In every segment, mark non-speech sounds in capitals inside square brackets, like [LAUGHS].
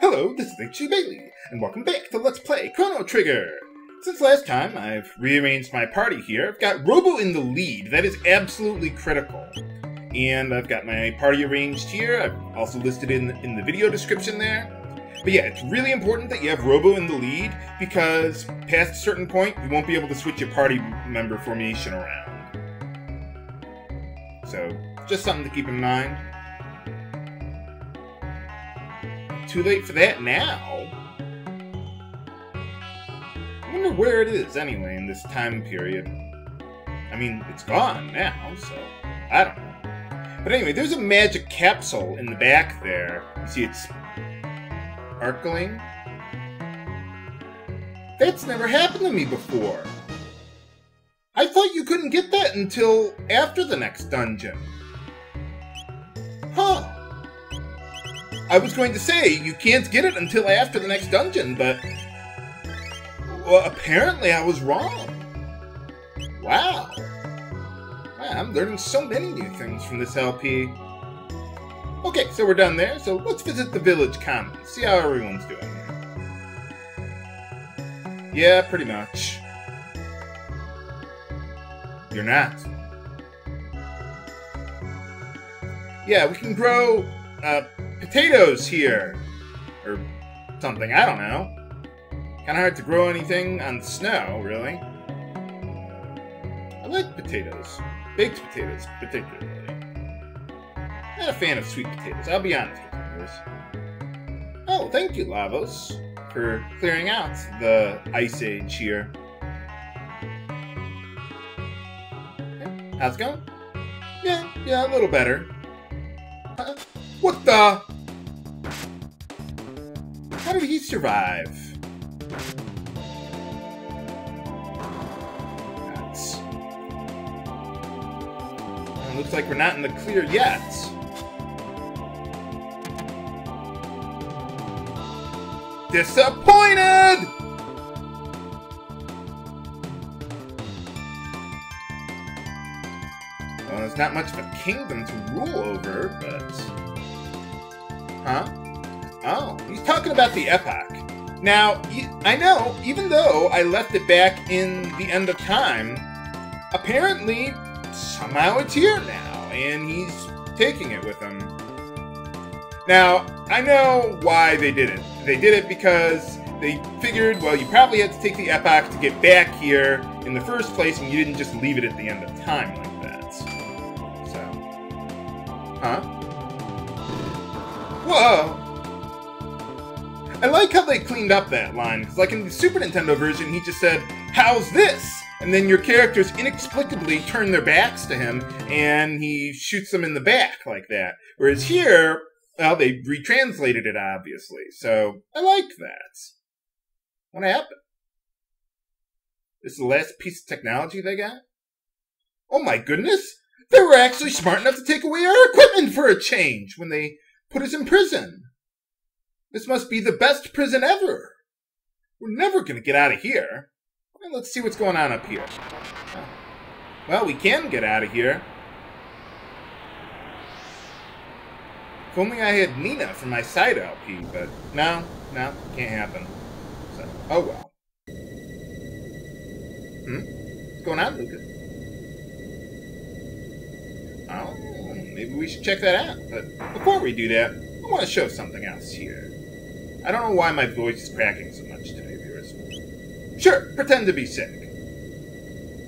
Hello, this is H.C. Bailly, and welcome back to Let's Play Chrono Trigger! Since last time, I've rearranged my party here. I've got Robo in the lead, that is absolutely critical. And I've got my party arranged here, I've also listed in, in the video description there. But yeah, it's really important that you have Robo in the lead, because past a certain point, you won't be able to switch your party member formation around. So, just something to keep in mind. Too late for that now. I wonder where it is anyway in this time period. I mean, it's gone now, so I don't know. But anyway, there's a magic capsule in the back there. You see it's sparkling. That's never happened to me before. I thought you couldn't get that until after the next dungeon. Huh. I was going to say, you can't get it until after the next dungeon, but... Well, apparently I was wrong. Wow. wow. I'm learning so many new things from this LP. Okay, so we're done there, so let's visit the village commons, see how everyone's doing here. Yeah, pretty much. You're not. Yeah, we can grow, uh, potatoes here. Or something, I don't know. Kinda hard to grow anything on snow, really. I like potatoes. Baked potatoes, particularly. Not a fan of sweet potatoes, I'll be honest with you. Oh, thank you, Lavos, for clearing out the Ice Age here. How's it going? Yeah, yeah, a little better. Uh, what the? How did he survive? Well, looks like we're not in the clear yet. Disappointed! Well, there's not much of a kingdom to rule over, but... Huh? Oh, he's talking about the epoch. Now, I know, even though I left it back in the end of time, apparently, somehow it's here now, and he's taking it with him. Now, I know why they did it. They did it because they figured, well, you probably had to take the epoch to get back here in the first place, and you didn't just leave it at the end of time like that. So, huh? Whoa! I like how they cleaned up that line, because like in the Super Nintendo version, he just said, how's this? And then your characters inexplicably turn their backs to him, and he shoots them in the back like that. Whereas here, well, they retranslated it, obviously, so I like that. What happened? This is the last piece of technology they got? Oh my goodness! They were actually smart enough to take away our equipment for a change when they put us in prison. This must be the best prison ever. We're never going to get out of here. Well, let's see what's going on up here. Well, we can get out of here. If only I had Nina for my side LP, but no, no, can't happen. So, oh well. Hmm? What's going on, Lucca? Oh, maybe we should check that out. But before we do that, I want to show something else here. I don't know why my voice is cracking so much today, viewers. Sure, pretend to be sick.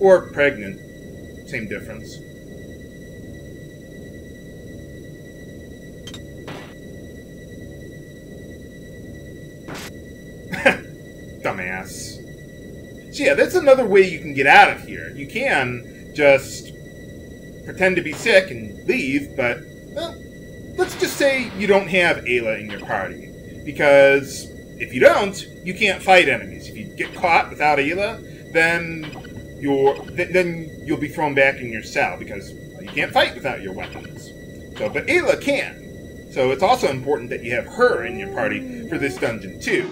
Or pregnant. Same difference. [LAUGHS] Dumbass. So yeah, that's another way you can get out of here. You can just pretend to be sick and leave, but, well, let's just say you don't have Ayla in your party. Because if you don't, you can't fight enemies. If you get caught without Ayla, then you're th then you'll be thrown back in your cell because you can't fight without your weapons. So, but Ayla can. So it's also important that you have her in your party for this dungeon too.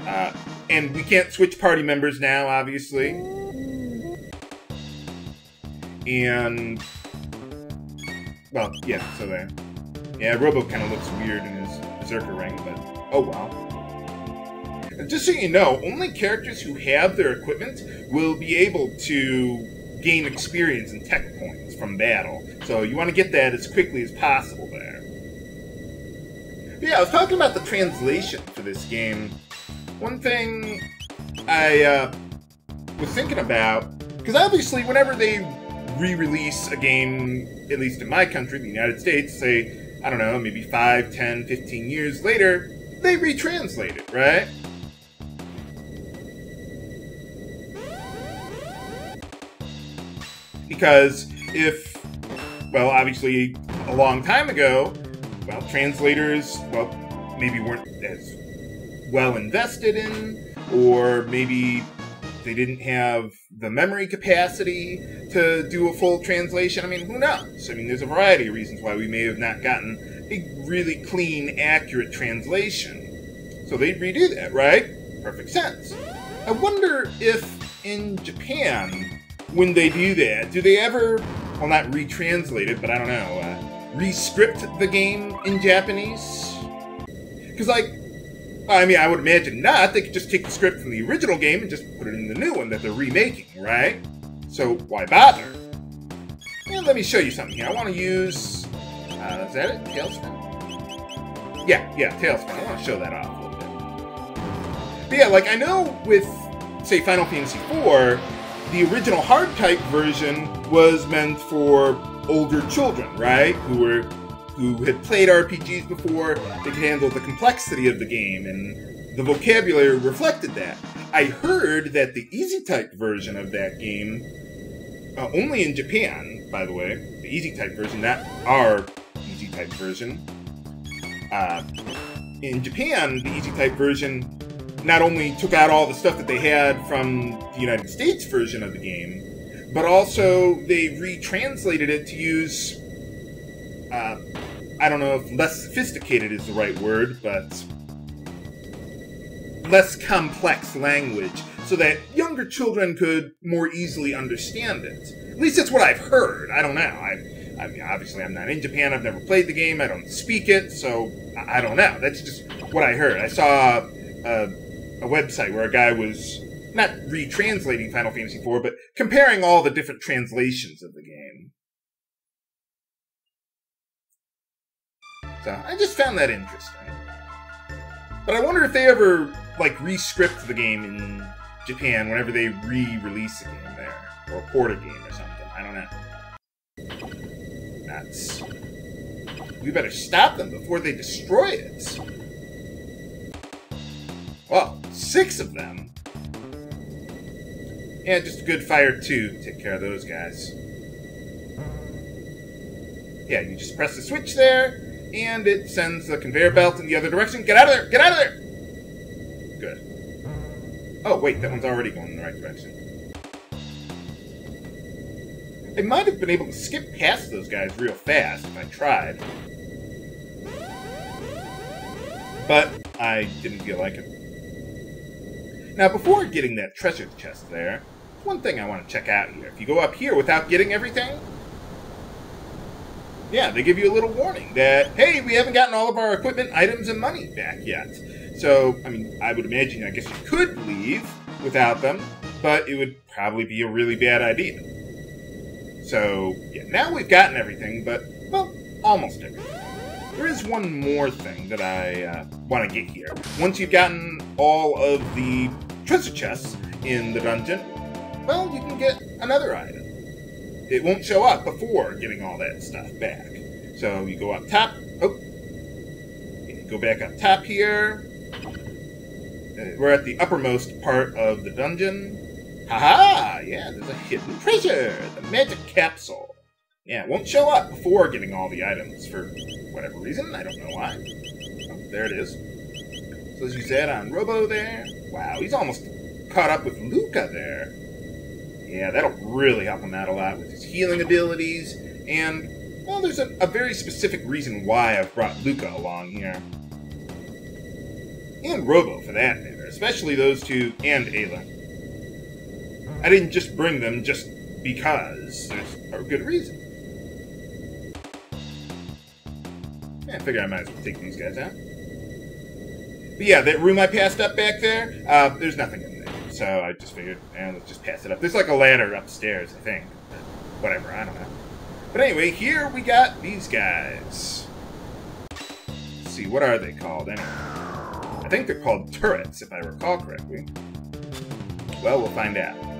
Uh, and we can't switch party members now, obviously. And well, yeah. So there. Yeah, Robo kind of looks weird in his Berserker ring, but oh wow. And just so you know, only characters who have their equipment will be able to gain experience and tech points from battle. So you want to get that as quickly as possible there. But yeah, I was talking about the translation for this game. One thing I uh, was thinking about, because obviously whenever they re-release a game, at least in my country, the United States, say, I don't know, maybe 5, 10, 15 years later, they retranslate it, right? Because if, well, obviously a long time ago, well, translators, well, maybe weren't as well invested in, or maybe they didn't have the memory capacity to do a full translation. I mean, who knows? I mean, there's a variety of reasons why we may have not gotten a really clean, accurate translation. So they redo that, right? Perfect sense. I wonder if in Japan, when they do that, do they ever, well, not retranslate it, but I don't know, uh, rescript the game in Japanese? Because, like, I mean, I would imagine not. They could just take the script from the original game and just put it in the new one that they're remaking, right? So why bother? And let me show you something here. I want to use... Uh, is that it? Tailspin? Yeah, yeah, Tailspin. I want to show that off a little bit. But yeah, like, I know with, say, Final Fantasy IV, the original hard type version was meant for older children, right? Who were who had played RPGs before, they could handle the complexity of the game, and the vocabulary reflected that. I heard that the easy type version of that game, uh, only in Japan, by the way, the easy type version, not our easy type version. Uh, in Japan, the easy type version not only took out all the stuff that they had from the United States version of the game, but also they retranslated it to use uh, I don't know if less sophisticated is the right word, but less complex language so that younger children could more easily understand it. At least that's what I've heard. I don't know. I, I mean, obviously, I'm not in Japan. I've never played the game. I don't speak it, so I don't know. That's just what I heard. I saw a, a website where a guy was not retranslating Final Fantasy IV, but comparing all the different translations of the game. So I just found that interesting. But I wonder if they ever like re-script the game in Japan whenever they re-release a game there, or port a game or something. I don't That's. We better stop them before they destroy it. Well, six of them. Yeah, just a good fire two. Take care of those guys. Yeah, you just press the switch there, and it sends the conveyor belt in the other direction. Get out of there! Get out of there! Good. Oh, wait, that one's already going in the right direction. I might have been able to skip past those guys real fast if I tried. But I didn't feel like it. Now, before getting that treasure chest there, one thing I want to check out here. If you go up here without getting everything, yeah, they give you a little warning that, hey, we haven't gotten all of our equipment, items, and money back yet. So, I mean, I would imagine, I guess you could leave without them, but it would probably be a really bad idea. So, yeah, now we've gotten everything, but, well, almost everything. There is one more thing that I uh, want to get here. Once you've gotten all of the treasure chests in the dungeon, well, you can get another item it won't show up before getting all that stuff back. So you go up top. Oh, go back up top here. Uh, we're at the uppermost part of the dungeon. Haha! Yeah, there's a hidden treasure, the magic capsule. Yeah, it won't show up before getting all the items for whatever reason. I don't know why. Oh, there it is. So as you said on Robo there. Wow, he's almost caught up with Lucca there. Yeah, that'll really help him out a lot with his healing abilities, and, well, there's a, a very specific reason why I've brought Lucca along here. And Robo, for that matter, especially those two, and Ayla. I didn't just bring them just because. There's a good reason. Yeah, I figure I might as well take these guys out. But yeah, that room I passed up back there, uh, there's nothing in there. So I just figured, eh, let's just pass it up. There's like a ladder upstairs, I think. Whatever, I don't know. But anyway, here we got these guys. Let's see, what are they called anyway? I think they're called turrets, if I recall correctly. Well, we'll find out.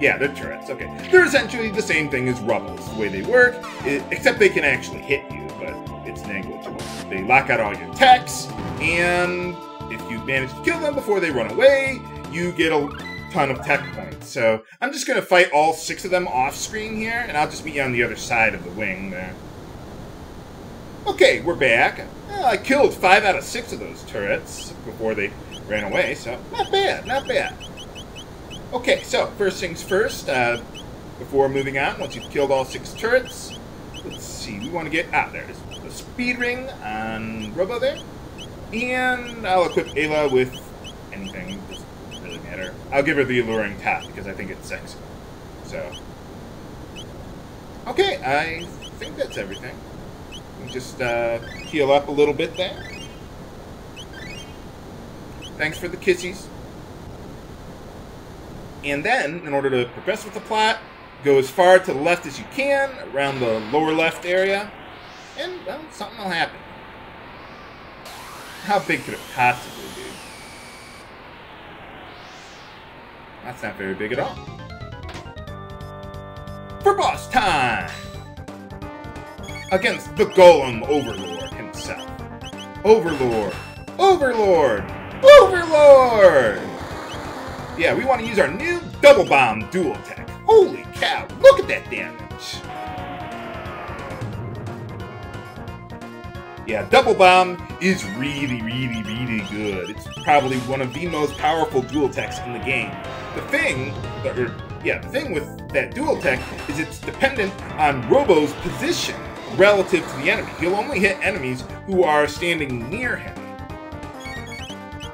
Yeah, they're turrets, okay. They're essentially the same thing as rubbles, the way they work, except they can actually hit you, but it's negligible. They lock out all your techs, and if you manage to kill them before they run away, you get a ton of tech points. So I'm just going to fight all six of them off screen here, and I'll just meet you on the other side of the wing there. Okay, we're back. Well, I killed five out of six of those turrets before they ran away, so not bad, not bad. Okay, so first things first, uh, before moving on, once you've killed all six turrets, let's see, we want to get, ah, there's the speed ring on Robo there, and I'll equip Ayla with anything, it doesn't really matter. I'll give her the alluring top because I think it's sexy. So, okay, I think that's everything. Just uh, heal up a little bit there. Thanks for the kissies. And then, in order to progress with the plot, go as far to the left as you can, around the lower left area, and, well, something will happen. How big could it possibly be? That's not very big at all. For boss time! Against the Golem Overlord himself. Overlord! Overlord! Overlord! Yeah, we want to use our new Double Bomb Dual Tech. Holy cow, look at that damage! Yeah, Double Bomb is really, really, really good. It's probably one of the most powerful dual techs in the game. The thing, or er, yeah, the thing with that dual tech is it's dependent on Robo's position relative to the enemy. He'll only hit enemies who are standing near him.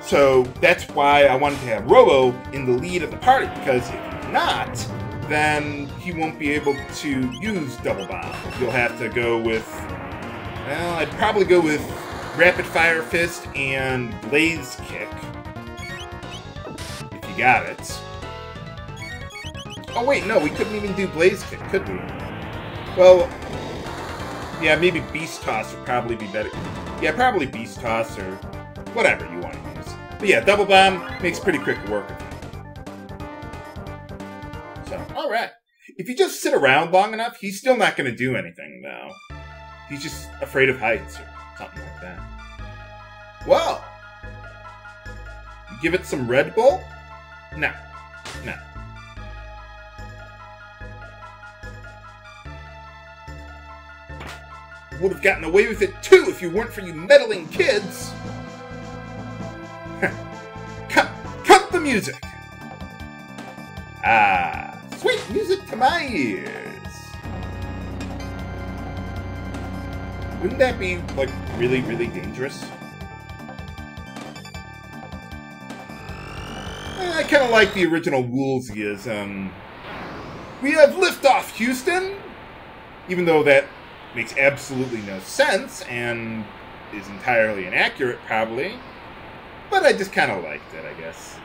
So that's why I wanted to have Robo in the lead of the party, because if not, then he won't be able to use Double Bomb. You'll have to go with, well, I'd probably go with Rapid Fire Fist and Blaze Kick, if you got it. Oh wait, no, we couldn't even do Blaze Kick, could we? Well, yeah, maybe Beast Toss would probably be better. Yeah, probably Beast Toss or whatever you want. But yeah, Double Bomb makes pretty quick work of it. So, alright. If you just sit around long enough, he's still not going to do anything, though. He's just afraid of heights or something like that. Well, give it some Red Bull? No. No. would have gotten away with it too if you weren't for you meddling kids. Cut, cut the music. Ah, sweet music to my ears. Wouldn't that be, like, really, really dangerous? I kind of like the original Woolsey as, um... We have liftoff, Houston! Even though that makes absolutely no sense and is entirely inaccurate, probably. But I just kind of liked it, I guess.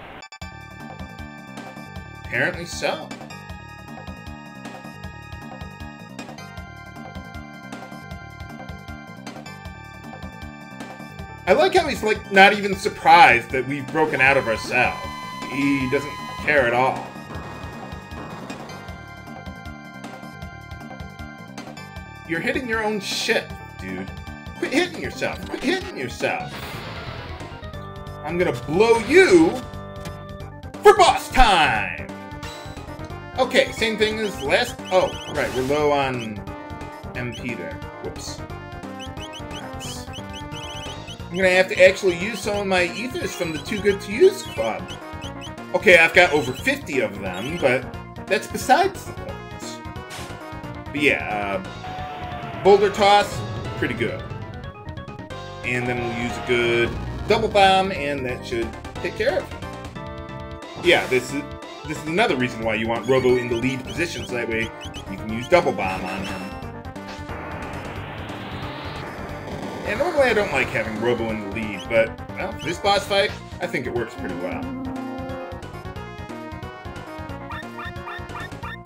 Apparently so. I like how he's like not even surprised that we've broken out of our cell. He doesn't care at all. You're hitting your own shit, dude. Quit hitting yourself. Quit hitting yourself. I'm gonna blow you for boss time! Okay, same thing as last... Oh, right, we're low on MP there. Whoops. I'm gonna have to actually use some of my ethers from the Too Good To Use Club. Okay, I've got over 50 of them, but that's besides the point. But yeah, uh, Boulder Toss, pretty good. And then we'll use a good Double Bomb, and that should take care of it. Yeah, this is this is another reason why you want Robo in the lead position, so that way you can use Double Bomb on him. And normally I don't like having Robo in the lead, but well, this boss fight, I think it works pretty well.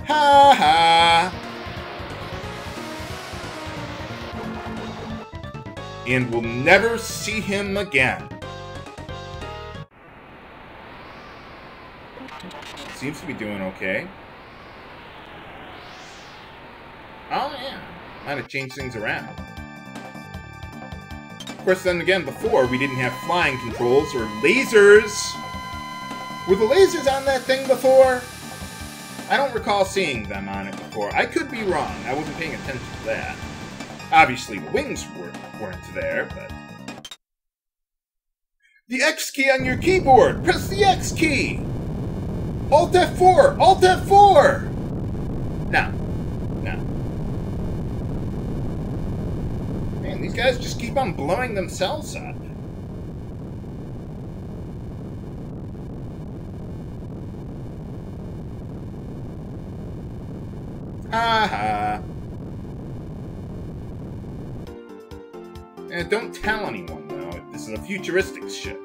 Ha ha! And we'll never see him again. Seems to be doing okay. Oh, yeah. Might have changed things around. Of course, then again, before, we didn't have flying controls or lasers. Were the lasers on that thing before? I don't recall seeing them on it before. I could be wrong. I wasn't paying attention to that. Obviously, wings weren't, weren't there, but... The X key on your keyboard! Press the X key! Alt F4! Alt F4! No. No. Man, these guys just keep on blowing themselves up. Ha. And don't tell anyone, though. This is a futuristic ship.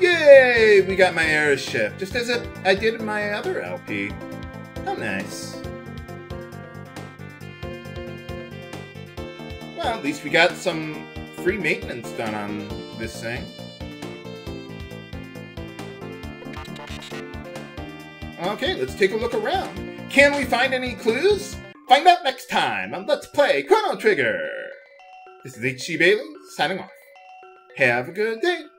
Yay! We got my airship, just as I did in my other LP. How nice. Well, at least we got some free maintenance done on this thing. Okay, let's take a look around. Can we find any clues? Find out next time on Let's Play Chrono Trigger! This is HC Bailly, signing off. Have a good day!